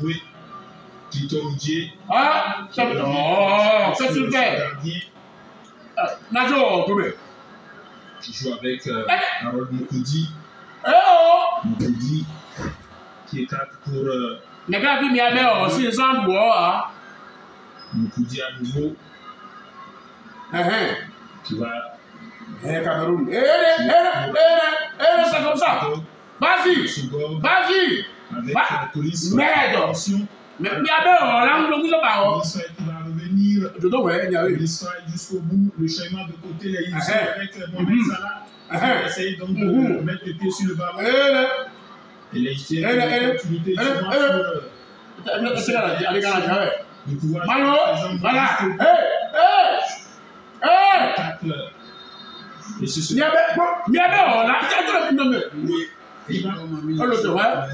joué Cliton Dier. Ah, ça me Oh, qu'est-ce que tu fais Najo, Touré. qui joue avec euh, Eh. Harold Moukoudi. Eh oh Moukoudi qui est cadre pour euh, Nègre qui m'y a mis aussi, sans bois. Moukoudi à nouveau Hein, hein. qui va. Eh, Cameroun. Eh, eh, eh, eh, eh, c'est comme ça. Vas-y, vas-y. avec Va. la police. Merde. Mais il y a bien, on l'a entendu ça par police qui va revenir. Je dois, ouais, il y a eu. Police jusqu'au bout. Le changement de côté, joue eh. avec Mohamed. Salah. Ah, Il va eh. essayer donc de Mhm. mettre le pied sur le ballon. Eh. Et Eh, eh, Eh, eh, de pouvoir Malo, voilà. Eh, eh, eh. Et c'est ce Il y a non, mais. il va.